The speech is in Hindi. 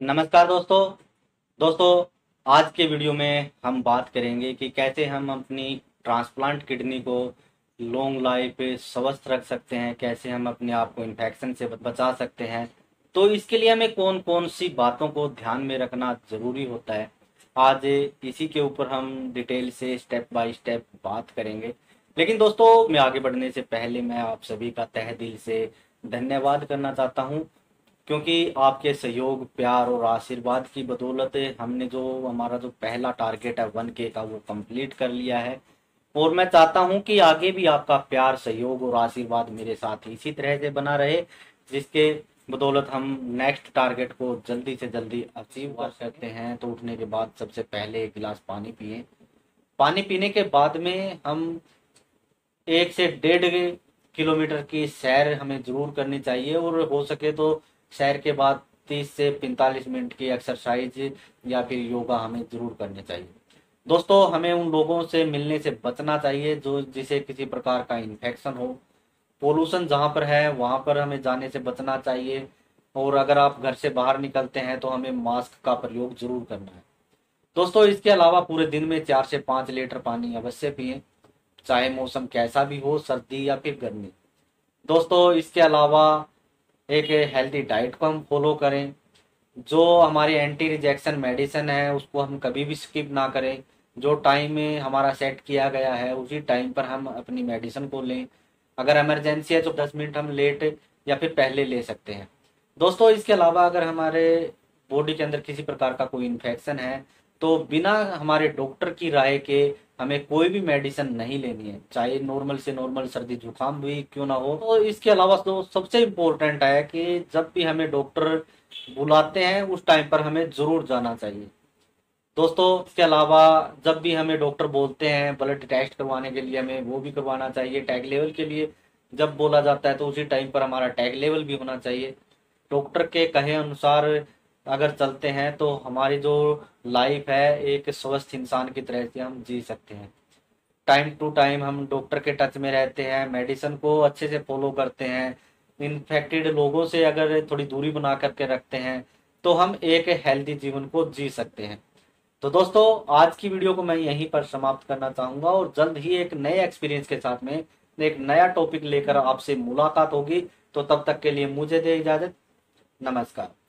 नमस्कार दोस्तों। दोस्तों, आज के वीडियो में हम बात करेंगे कि कैसे हम अपनी ट्रांसप्लांट किडनी को लॉन्ग लाइफ स्वस्थ रख सकते हैं, कैसे हम अपने आप को इन्फेक्शन से बचा सकते हैं। तो इसके लिए हमें कौन कौन सी बातों को ध्यान में रखना ज़रूरी होता है, आज इसी के ऊपर हम डिटेल से स्टेप बाय स्टेप बात करेंगे। लेकिन दोस्तों, मैं आगे बढ़ने से पहले मैं आप सभी का तह दिल से धन्यवाद करना चाहता हूँ। क्योंकि आपके सहयोग, प्यार और आशीर्वाद की बदौलत हमने जो हमारा जो पहला टारगेट है वन के का वो कंप्लीट कर लिया है। और मैं चाहता हूँ कि आगे भी आपका प्यार, सहयोग और आशीर्वाद मेरे साथ इसी तरह से बना रहे, जिसके बदौलत हम नेक्स्ट टारगेट को जल्दी से जल्दी अचीव कर सकते हैं। तो उठने के बाद सबसे पहले एक गिलास पानी पिए। पानी पीने के बाद में हम एक से डेढ़ किलोमीटर की सैर हमें ज़रूर करनी चाहिए और हो सके तो सैर के बाद 30 से 45 मिनट की एक्सरसाइज या फिर योगा हमें ज़रूर करनी चाहिए। दोस्तों, हमें उन लोगों से मिलने से बचना चाहिए जो जिसे किसी प्रकार का इन्फेक्शन हो। पोल्यूशन जहाँ पर है, वहाँ पर हमें जाने से बचना चाहिए। और अगर आप घर से बाहर निकलते हैं तो हमें मास्क का प्रयोग ज़रूर करना है। दोस्तों, इसके अलावा पूरे दिन में चार से पाँच लीटर पानी अवश्य पिए, चाहे मौसम कैसा भी हो, सर्दी या फिर गर्मी। दोस्तों, इसके अलावा एक हेल्दी डाइट को हम फॉलो करें। जो हमारी एंटी रिजेक्शन मेडिसिन है, उसको हम कभी भी स्किप ना करें। जो टाइम हमारा सेट किया गया है, उसी टाइम पर हम अपनी मेडिसिन को लें। अगर इमरजेंसी है तो दस मिनट हम लेट या फिर पहले ले सकते हैं। दोस्तों, इसके अलावा अगर हमारे बॉडी के अंदर किसी प्रकार का कोई इन्फेक्शन है तो बिना हमारे डॉक्टर की राय के हमें कोई भी मेडिसिन नहीं लेनी है। चाहे नॉर्मल से नॉर्मल सर्दी, जुकाम भी क्यों ना हो। तो इसके अलावा तो सबसे इम्पोर्टेंट है कि जब भी हमें डॉक्टर बुलाते हैं, उस टाइम पर हमें ज़रूर जाना चाहिए। दोस्तों, इसके अलावा जब भी हमें डॉक्टर बोलते हैं ब्लड टेस्ट करवाने के लिए हमें वो भी करवाना चाहिए टैग लेवल के लिए। जब बोला जाता है तो उसी टाइम पर हमारा टैग लेवल भी होना चाहिए। डॉक्टर के कहे अनुसार अगर चलते हैं तो हमारी जो लाइफ है, एक स्वस्थ इंसान की तरह से हम जी सकते हैं। टाइम टू टाइम हम डॉक्टर के टच में रहते हैं मेडिसिन को अच्छे से फॉलो करते हैं। इन्फेक्टेड लोगों से अगर थोड़ी दूरी बना करके रखते हैं तो हम एक हेल्दी जीवन को जी सकते हैं। तो दोस्तों, आज की वीडियो को मैं यहीं पर समाप्त करना चाहूँगा और जल्द ही एक नए एक्सपीरियंस के साथ में एक नया टॉपिक लेकर आपसे मुलाकात होगी। तो तब तक के लिए मुझे दे इजाज़त। नमस्कार।